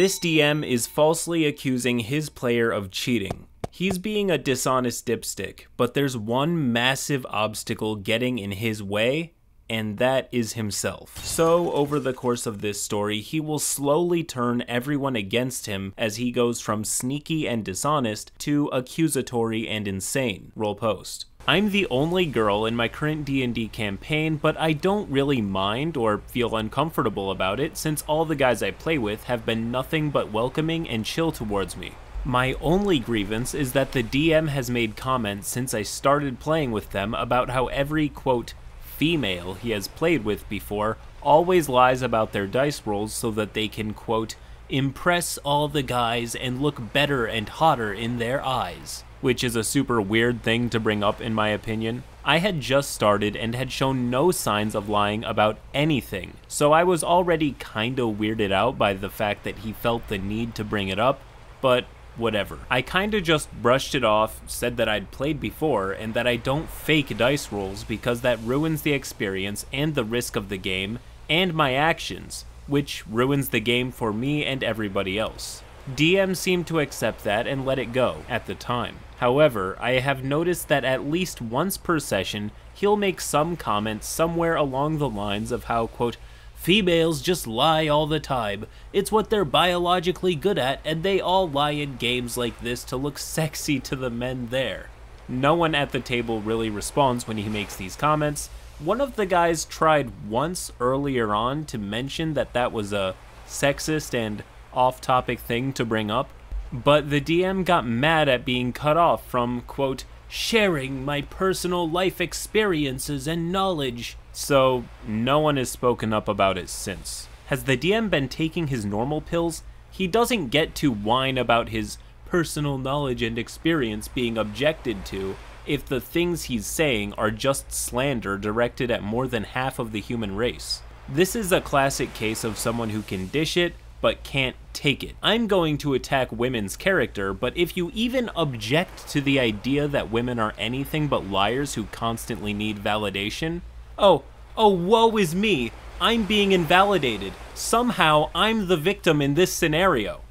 This DM is falsely accusing his player of cheating. He's being a dishonest dipstick, but there's one massive obstacle getting in his way, and that is himself. So, over the course of this story, he will slowly turn everyone against him as he goes from sneaky and dishonest to accusatory and insane. Roll post. I'm the only girl in my current D&D campaign, but I don't really mind or feel uncomfortable about it since all the guys I play with have been nothing but welcoming and chill towards me. My only grievance is that the DM has made comments since I started playing with them about how every, quote, female he has played with before always lies about their dice rolls so that they can, quote, impress all the guys and look better and hotter in their eyes. Which is a super weird thing to bring up, in my opinion. I had just started and had shown no signs of lying about anything, so I was already kinda weirded out by the fact that he felt the need to bring it up, but whatever. I kinda just brushed it off, said that I'd played before, and that I don't fake dice rolls because that ruins the experience and the risk of the game, and my actions, which ruins the game for me and everybody else. DM seemed to accept that and let it go at the time. However, I have noticed that at least once per session, he'll make some comment somewhere along the lines of how, quote, Females just lie all the time. It's what they're biologically good at, and they all lie in games like this to look sexy to the men there. No one at the table really responds when he makes these comments. One of the guys tried once earlier on to mention that that was a sexist and off topic thing to bring up, but the DM got mad at being cut off from, quote, sharing my personal life experiences and knowledge. So, no one has spoken up about it since. Has the DM been taking his normal pills? He doesn't get to whine about his personal knowledge and experience being objected to if the things he's saying are just slander directed at more than half of the human race. This is a classic case of someone who can dish it, but can't take it. I'm going to attack women's character, but if you even object to the idea that women are anything but liars who constantly need validation, oh, oh, woe is me, I'm being invalidated. Somehow I'm the victim in this scenario.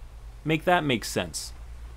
Make that make sense.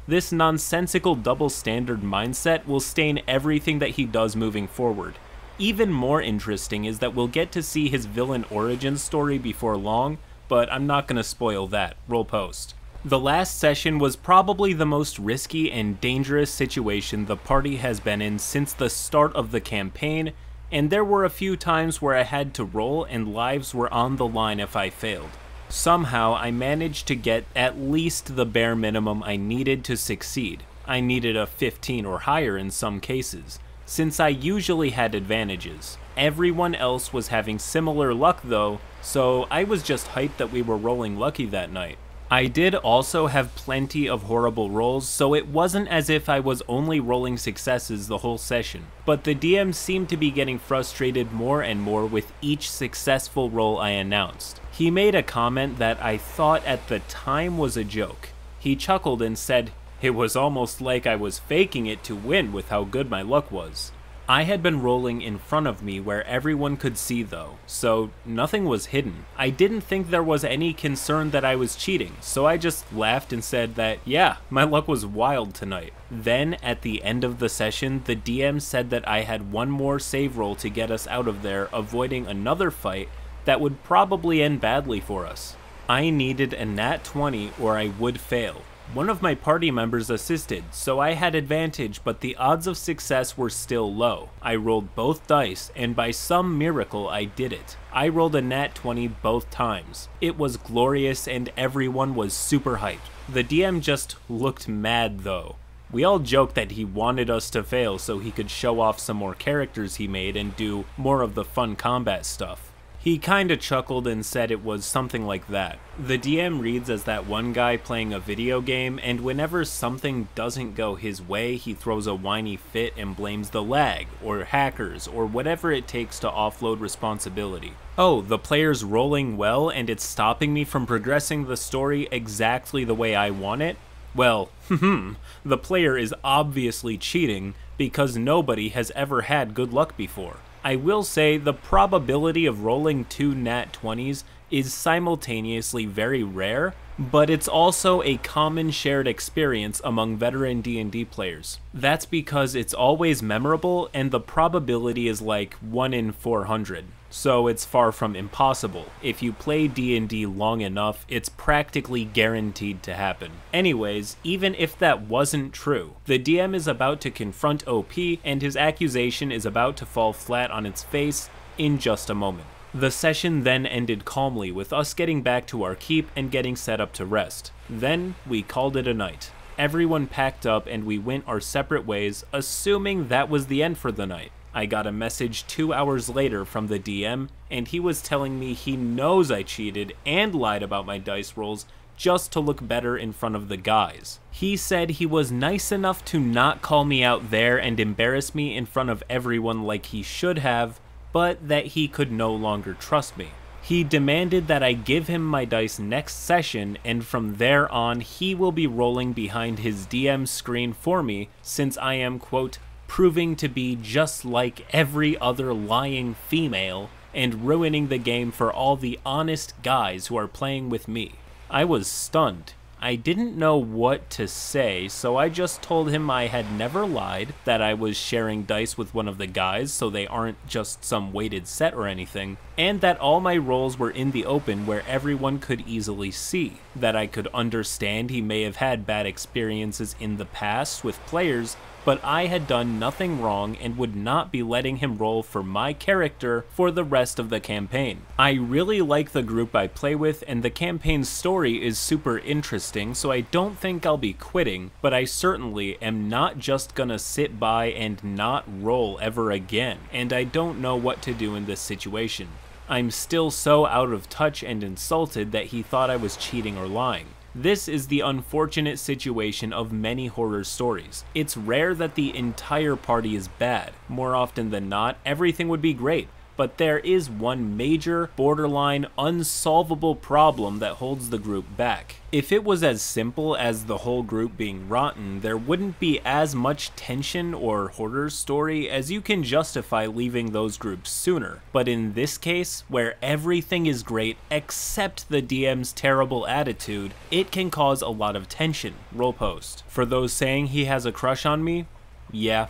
This nonsensical double standard mindset will stain everything that he does moving forward. Even more interesting is that we'll get to see his villain origin story before long, but I'm not to spoil that. Roll post. The last session was probably the most risky and dangerous situation the party has been in since the start of the campaign, and there were a few times where I had to roll and lives were on the line if I failed. Somehow, I managed to get at least the bare minimum I needed to succeed. I needed a 15 or higher in some cases, since I usually had advantages. Everyone else was having similar luck though, so I was just hyped that we were rolling lucky that night. I did also have plenty of horrible rolls, so it wasn't as if I was only rolling successes the whole session. But the DM seemed to be getting frustrated more and more with each successful roll I announced. He made a comment that I thought at the time was a joke. He chuckled and said, It was almost like I was faking it to win with how good my luck was. I had been rolling in front of me where everyone could see though, so nothing was hidden. I didn't think there was any concern that I was cheating, so I just laughed and said that, yeah, my luck was wild tonight. Then, at the end of the session, the DM said that I had one more save roll to get us out of there, avoiding another fight that would probably end badly for us. I needed a nat 20 or I would fail, one of my party members assisted, so I had advantage, but the odds of success were still low. I rolled both dice, and by some miracle I did it. I rolled a nat 20 both times. It was glorious and everyone was super hyped. The DM just looked mad though. We all joked that he wanted us to fail so he could show off some more characters he made and do more of the fun combat stuff. He kinda chuckled and said it was something like that. The DM reads as that one guy playing a video game, and whenever something doesn't go his way, he throws a whiny fit and blames the lag, or hackers, or whatever it takes to offload responsibility. Oh, the player's rolling well and it's stopping me from progressing the story exactly the way I want it? Well, hmm, the player is obviously cheating because nobody has ever had good luck before. I will say the probability of rolling two nat 20s is simultaneously very rare, but it's also a common shared experience among veteran D&D players. That's because it's always memorable and the probability is like 1 in 400 so it's far from impossible. If you play D&D long enough, it's practically guaranteed to happen. Anyways, even if that wasn't true, the DM is about to confront OP and his accusation is about to fall flat on its face in just a moment. The session then ended calmly with us getting back to our keep and getting set up to rest. Then we called it a night. Everyone packed up and we went our separate ways, assuming that was the end for the night. I got a message two hours later from the DM, and he was telling me he knows I cheated and lied about my dice rolls just to look better in front of the guys. He said he was nice enough to not call me out there and embarrass me in front of everyone like he should have, but that he could no longer trust me. He demanded that I give him my dice next session, and from there on, he will be rolling behind his DM screen for me since I am, quote, proving to be just like every other lying female and ruining the game for all the honest guys who are playing with me. I was stunned. I didn't know what to say, so I just told him I had never lied, that I was sharing dice with one of the guys so they aren't just some weighted set or anything, and that all my rolls were in the open where everyone could easily see. That I could understand he may have had bad experiences in the past with players, but I had done nothing wrong and would not be letting him roll for my character for the rest of the campaign. I really like the group I play with and the campaign's story is super interesting so I don't think I'll be quitting, but I certainly am not just gonna sit by and not roll ever again, and I don't know what to do in this situation. I'm still so out of touch and insulted that he thought I was cheating or lying. This is the unfortunate situation of many horror stories. It's rare that the entire party is bad. More often than not, everything would be great but there is one major, borderline, unsolvable problem that holds the group back. If it was as simple as the whole group being rotten, there wouldn't be as much tension or horror story as you can justify leaving those groups sooner. But in this case, where everything is great except the DM's terrible attitude, it can cause a lot of tension. Roll post. For those saying he has a crush on me, yeah,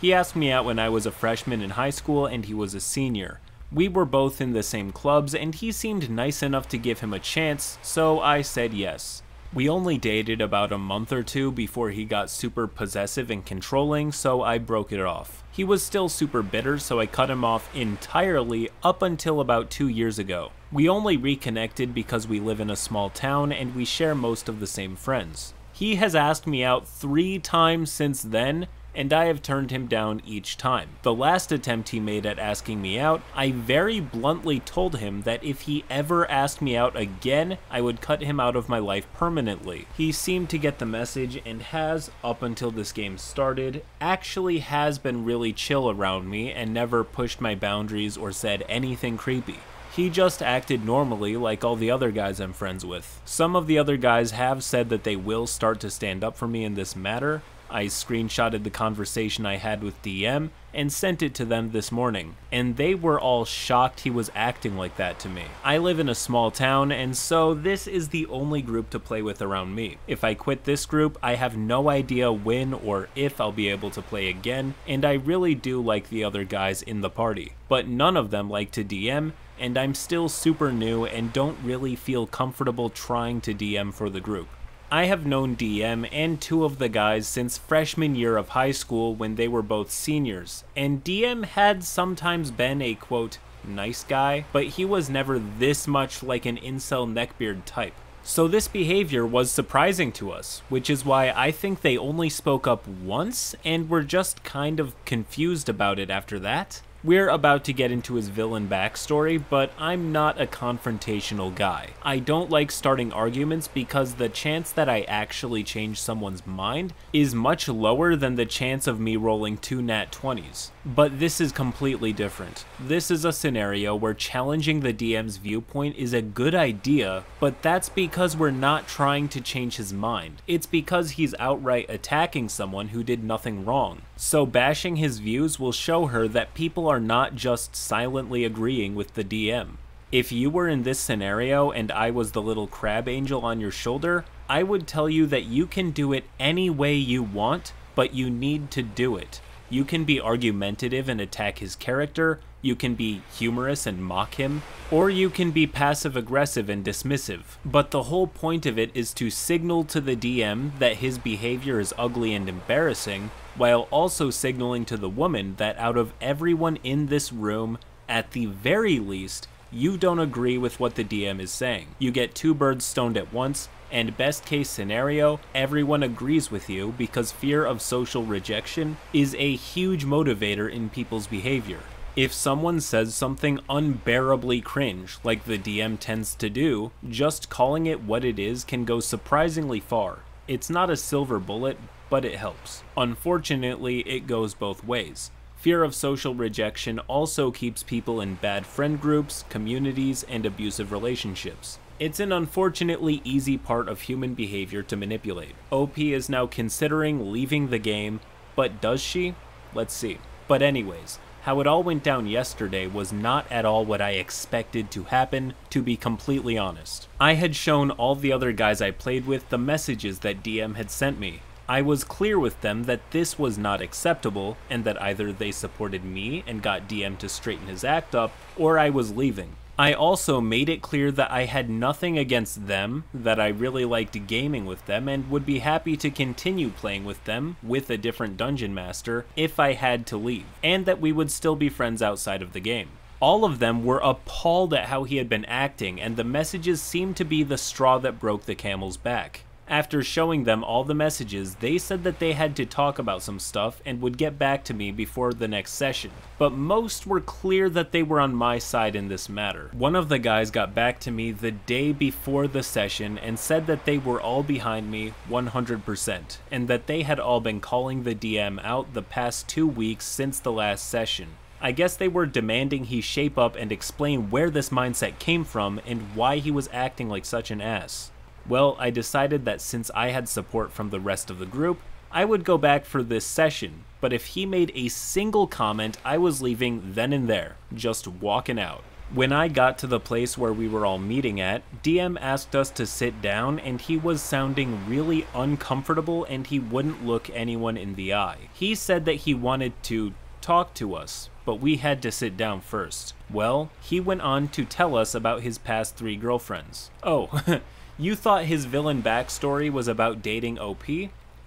he asked me out when I was a freshman in high school and he was a senior. We were both in the same clubs and he seemed nice enough to give him a chance, so I said yes. We only dated about a month or two before he got super possessive and controlling, so I broke it off. He was still super bitter, so I cut him off entirely up until about two years ago. We only reconnected because we live in a small town and we share most of the same friends. He has asked me out three times since then, and I have turned him down each time. The last attempt he made at asking me out, I very bluntly told him that if he ever asked me out again, I would cut him out of my life permanently. He seemed to get the message and has, up until this game started, actually has been really chill around me and never pushed my boundaries or said anything creepy. He just acted normally like all the other guys I'm friends with. Some of the other guys have said that they will start to stand up for me in this matter, I screenshotted the conversation I had with DM and sent it to them this morning, and they were all shocked he was acting like that to me. I live in a small town, and so this is the only group to play with around me. If I quit this group, I have no idea when or if I'll be able to play again, and I really do like the other guys in the party. But none of them like to DM, and I'm still super new and don't really feel comfortable trying to DM for the group. I have known DM and two of the guys since freshman year of high school when they were both seniors, and DM had sometimes been a quote, nice guy, but he was never this much like an incel neckbeard type. So this behavior was surprising to us, which is why I think they only spoke up once and were just kind of confused about it after that. We're about to get into his villain backstory, but I'm not a confrontational guy. I don't like starting arguments because the chance that I actually change someone's mind is much lower than the chance of me rolling two nat 20s. But this is completely different. This is a scenario where challenging the DM's viewpoint is a good idea, but that's because we're not trying to change his mind. It's because he's outright attacking someone who did nothing wrong. So bashing his views will show her that people are not just silently agreeing with the DM. If you were in this scenario and I was the little crab angel on your shoulder, I would tell you that you can do it any way you want, but you need to do it. You can be argumentative and attack his character, you can be humorous and mock him, or you can be passive aggressive and dismissive. But the whole point of it is to signal to the DM that his behavior is ugly and embarrassing, while also signaling to the woman that out of everyone in this room, at the very least, you don't agree with what the DM is saying. You get two birds stoned at once, and best case scenario, everyone agrees with you because fear of social rejection is a huge motivator in people's behavior. If someone says something unbearably cringe, like the DM tends to do, just calling it what it is can go surprisingly far. It's not a silver bullet, but it helps. Unfortunately, it goes both ways. Fear of social rejection also keeps people in bad friend groups, communities, and abusive relationships. It's an unfortunately easy part of human behavior to manipulate. OP is now considering leaving the game, but does she? Let's see. But anyways, how it all went down yesterday was not at all what I expected to happen, to be completely honest. I had shown all the other guys I played with the messages that DM had sent me. I was clear with them that this was not acceptable, and that either they supported me and got DM to straighten his act up, or I was leaving. I also made it clear that I had nothing against them, that I really liked gaming with them, and would be happy to continue playing with them, with a different dungeon master, if I had to leave, and that we would still be friends outside of the game. All of them were appalled at how he had been acting, and the messages seemed to be the straw that broke the camel's back. After showing them all the messages, they said that they had to talk about some stuff and would get back to me before the next session. But most were clear that they were on my side in this matter. One of the guys got back to me the day before the session and said that they were all behind me 100%, and that they had all been calling the DM out the past two weeks since the last session. I guess they were demanding he shape up and explain where this mindset came from and why he was acting like such an ass. Well, I decided that since I had support from the rest of the group, I would go back for this session, but if he made a single comment, I was leaving then and there, just walking out. When I got to the place where we were all meeting at, DM asked us to sit down and he was sounding really uncomfortable and he wouldn't look anyone in the eye. He said that he wanted to talk to us, but we had to sit down first. Well, he went on to tell us about his past three girlfriends. Oh, You thought his villain backstory was about dating OP?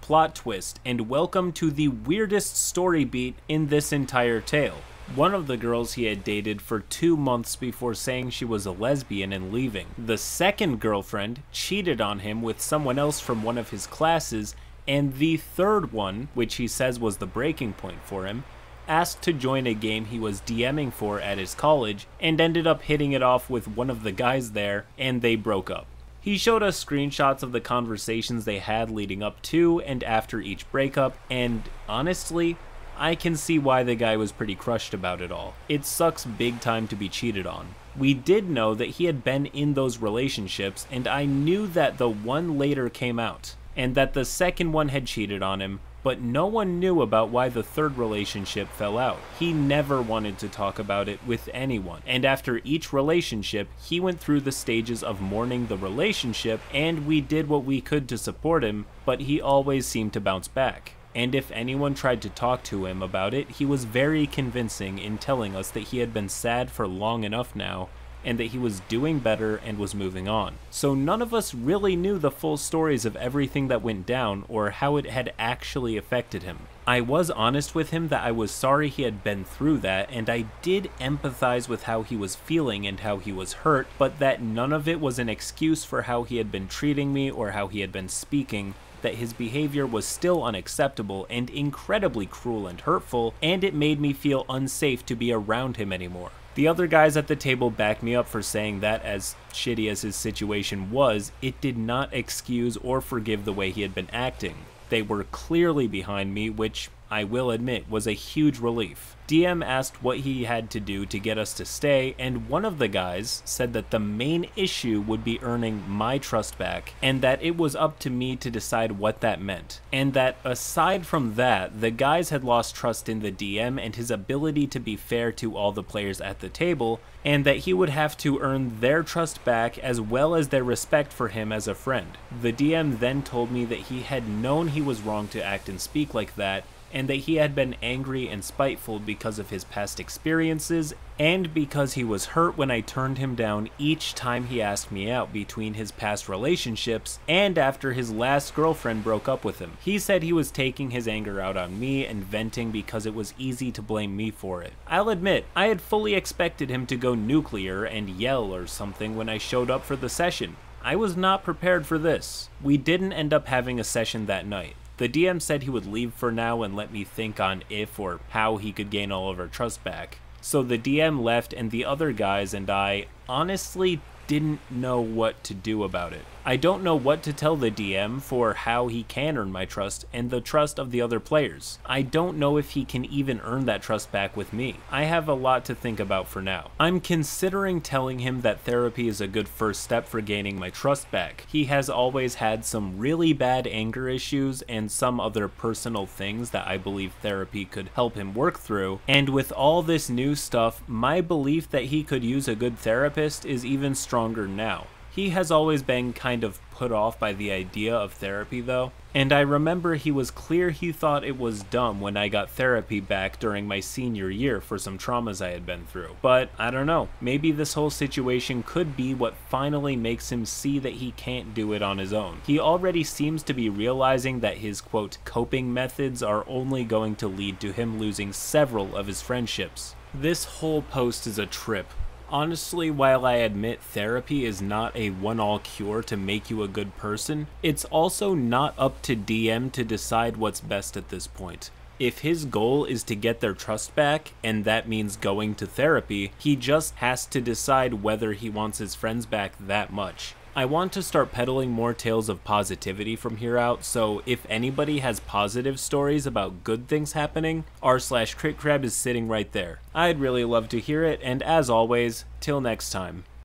Plot twist, and welcome to the weirdest story beat in this entire tale. One of the girls he had dated for two months before saying she was a lesbian and leaving. The second girlfriend cheated on him with someone else from one of his classes, and the third one, which he says was the breaking point for him, asked to join a game he was DMing for at his college and ended up hitting it off with one of the guys there, and they broke up. He showed us screenshots of the conversations they had leading up to and after each breakup, and honestly, I can see why the guy was pretty crushed about it all. It sucks big time to be cheated on. We did know that he had been in those relationships, and I knew that the one later came out, and that the second one had cheated on him, but no one knew about why the third relationship fell out. He never wanted to talk about it with anyone, and after each relationship, he went through the stages of mourning the relationship, and we did what we could to support him, but he always seemed to bounce back. And if anyone tried to talk to him about it, he was very convincing in telling us that he had been sad for long enough now and that he was doing better and was moving on. So none of us really knew the full stories of everything that went down or how it had actually affected him. I was honest with him that I was sorry he had been through that, and I did empathize with how he was feeling and how he was hurt, but that none of it was an excuse for how he had been treating me or how he had been speaking, that his behavior was still unacceptable and incredibly cruel and hurtful, and it made me feel unsafe to be around him anymore. The other guys at the table backed me up for saying that, as shitty as his situation was, it did not excuse or forgive the way he had been acting. They were clearly behind me, which I will admit, was a huge relief. DM asked what he had to do to get us to stay, and one of the guys said that the main issue would be earning my trust back, and that it was up to me to decide what that meant. And that aside from that, the guys had lost trust in the DM and his ability to be fair to all the players at the table, and that he would have to earn their trust back as well as their respect for him as a friend. The DM then told me that he had known he was wrong to act and speak like that, and that he had been angry and spiteful because of his past experiences and because he was hurt when I turned him down each time he asked me out between his past relationships and after his last girlfriend broke up with him. He said he was taking his anger out on me and venting because it was easy to blame me for it. I'll admit, I had fully expected him to go nuclear and yell or something when I showed up for the session. I was not prepared for this. We didn't end up having a session that night. The DM said he would leave for now and let me think on if or how he could gain all of our trust back. So the DM left, and the other guys and I honestly didn't know what to do about it. I don't know what to tell the DM for how he can earn my trust and the trust of the other players. I don't know if he can even earn that trust back with me. I have a lot to think about for now. I'm considering telling him that therapy is a good first step for gaining my trust back. He has always had some really bad anger issues and some other personal things that I believe therapy could help him work through. And with all this new stuff, my belief that he could use a good therapist is even stronger now. He has always been kind of put off by the idea of therapy, though, and I remember he was clear he thought it was dumb when I got therapy back during my senior year for some traumas I had been through. But I don't know, maybe this whole situation could be what finally makes him see that he can't do it on his own. He already seems to be realizing that his quote coping methods are only going to lead to him losing several of his friendships. This whole post is a trip, Honestly, while I admit therapy is not a one all cure to make you a good person, it's also not up to DM to decide what's best at this point. If his goal is to get their trust back, and that means going to therapy, he just has to decide whether he wants his friends back that much. I want to start peddling more tales of positivity from here out, so if anybody has positive stories about good things happening, r slash crit crab is sitting right there. I'd really love to hear it, and as always, till next time.